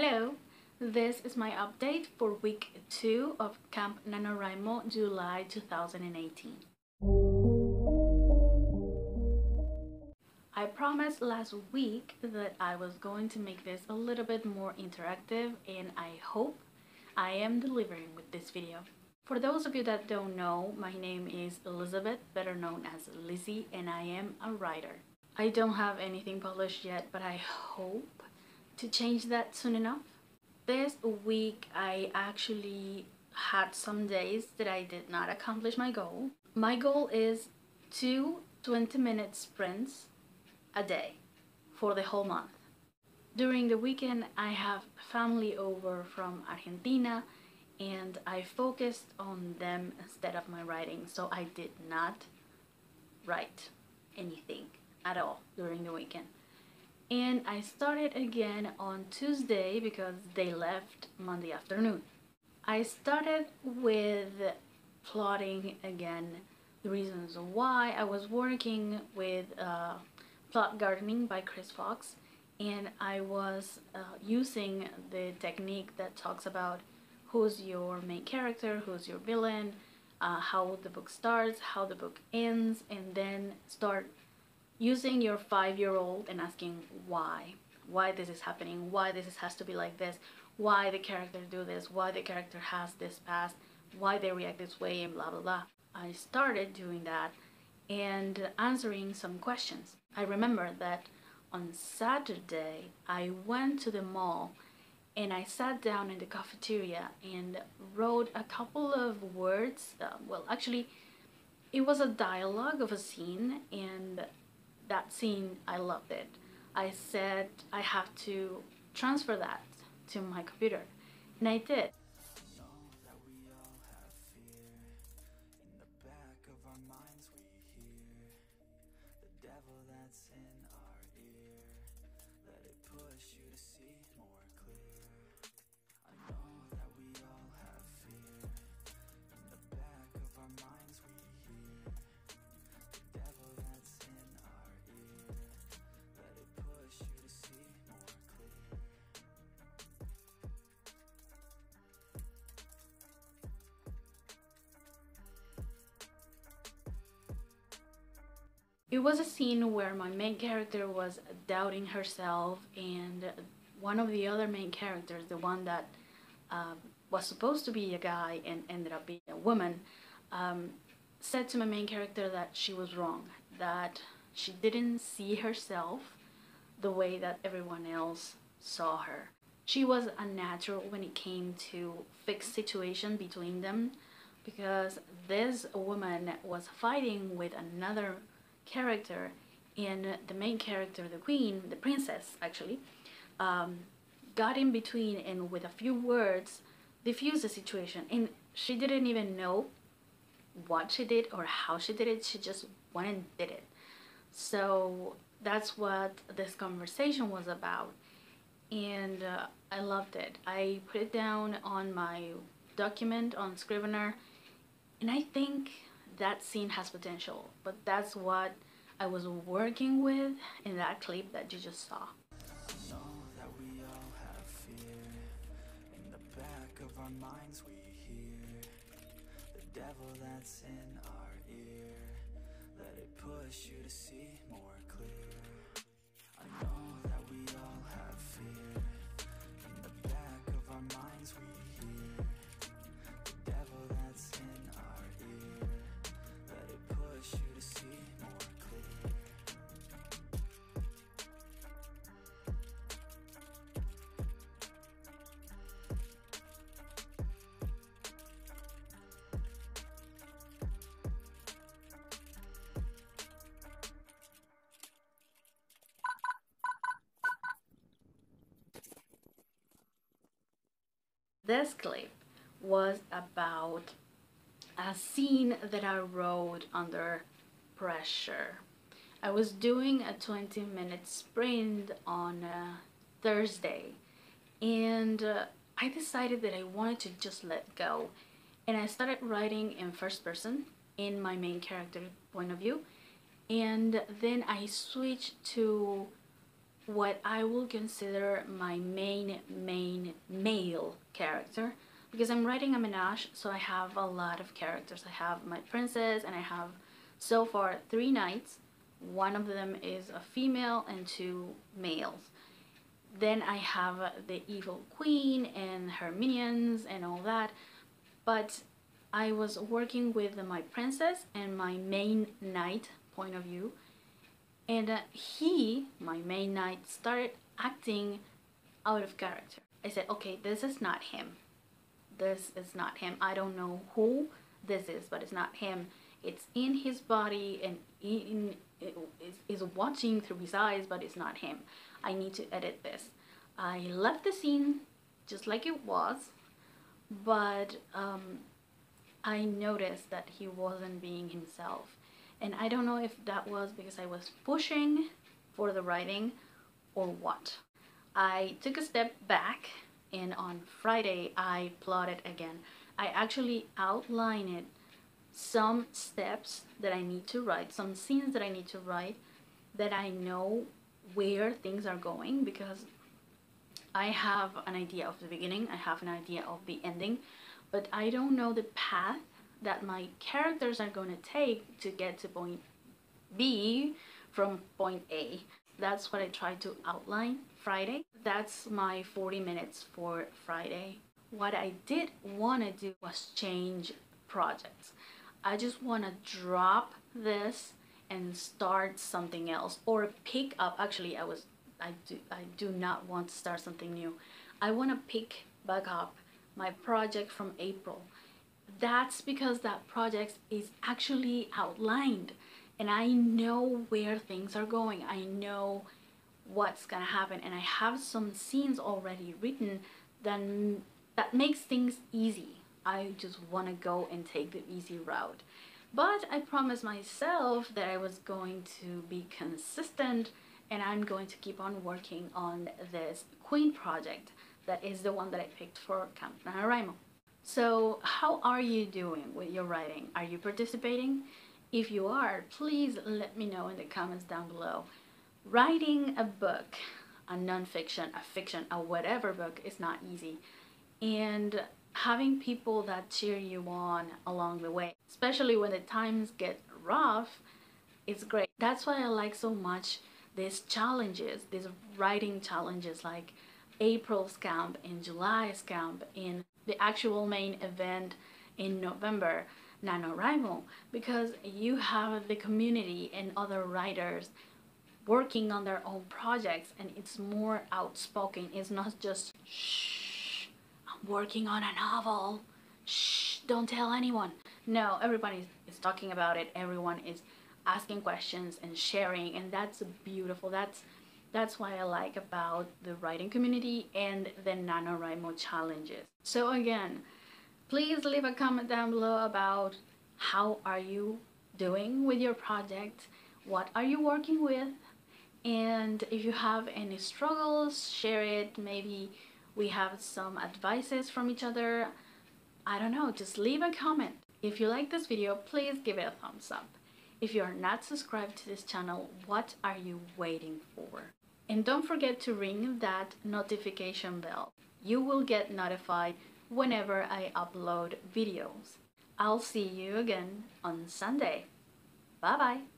Hello, this is my update for week 2 of Camp NaNoWriMo July 2018. I promised last week that I was going to make this a little bit more interactive and I hope I am delivering with this video. For those of you that don't know, my name is Elizabeth, better known as Lizzie, and I am a writer. I don't have anything published yet, but I hope to change that soon enough. This week I actually had some days that I did not accomplish my goal. My goal is two 20 minute sprints a day for the whole month. During the weekend I have family over from Argentina and I focused on them instead of my writing so I did not write anything at all during the weekend and I started again on Tuesday because they left Monday afternoon. I started with plotting again the reasons why I was working with uh, Plot Gardening by Chris Fox and I was uh, using the technique that talks about who's your main character, who's your villain, uh, how the book starts, how the book ends, and then start using your five-year-old and asking why. Why this is happening, why this has to be like this, why the character do this, why the character has this past, why they react this way, and blah blah blah. I started doing that and answering some questions. I remember that on Saturday I went to the mall and I sat down in the cafeteria and wrote a couple of words. Uh, well, actually, it was a dialogue of a scene, and that scene, I loved it. I said I have to transfer that to my computer, and I did. It was a scene where my main character was doubting herself and one of the other main characters, the one that um, was supposed to be a guy and ended up being a woman, um, said to my main character that she was wrong, that she didn't see herself the way that everyone else saw her. She was unnatural when it came to fixed situation between them because this woman was fighting with another character and the main character, the queen, the princess actually, um, got in between and with a few words diffused the situation. And she didn't even know what she did or how she did it. She just went and did it. So that's what this conversation was about. And uh, I loved it. I put it down on my document on Scrivener. And I think that scene has potential, but that's what I was working with in that clip that you just saw. devil that's in our ear. Let it push you to see more This clip was about a scene that I wrote under pressure. I was doing a 20 minute sprint on Thursday and uh, I decided that I wanted to just let go and I started writing in first person in my main character point of view and then I switched to what I will consider my main, main male character because I'm writing a menage, so I have a lot of characters. I have my princess and I have so far three knights. One of them is a female and two males. Then I have the evil queen and her minions and all that. But I was working with my princess and my main knight point of view and he, my main knight, started acting out of character. I said, okay, this is not him. This is not him. I don't know who this is, but it's not him. It's in his body and in, is, watching through his eyes, but it's not him. I need to edit this. I left the scene just like it was, but um, I noticed that he wasn't being himself and I don't know if that was because I was pushing for the writing or what. I took a step back and on Friday I plotted again. I actually outlined some steps that I need to write, some scenes that I need to write that I know where things are going because I have an idea of the beginning, I have an idea of the ending, but I don't know the path that my characters are going to take to get to point B from point A. That's what I tried to outline Friday. That's my 40 minutes for Friday. What I did want to do was change projects. I just want to drop this and start something else or pick up actually I was I do I do not want to start something new. I want to pick back up my project from April that's because that project is actually outlined and I know where things are going. I know what's gonna happen and I have some scenes already written then that makes things easy. I just want to go and take the easy route. But I promised myself that I was going to be consistent and I'm going to keep on working on this Queen project that is the one that I picked for Camp NaNoWriMo. So how are you doing with your writing? Are you participating? If you are, please let me know in the comments down below. Writing a book, a nonfiction, a fiction, a whatever book is not easy. And having people that cheer you on along the way, especially when the times get rough, it's great. That's why I like so much these challenges, these writing challenges like April's camp and July's camp and the actual main event in November, NaNoWriMo, because you have the community and other writers working on their own projects and it's more outspoken. It's not just, shh, I'm working on a novel. Shh, don't tell anyone. No, everybody is talking about it. Everyone is asking questions and sharing and that's beautiful. That's that's why I like about the writing community and the NaNoWriMo challenges. So again, please leave a comment down below about how are you doing with your project, what are you working with, and if you have any struggles, share it. Maybe we have some advices from each other. I don't know, just leave a comment. If you like this video, please give it a thumbs up. If you are not subscribed to this channel, what are you waiting for? And don't forget to ring that notification bell. You will get notified whenever I upload videos. I'll see you again on Sunday. Bye bye.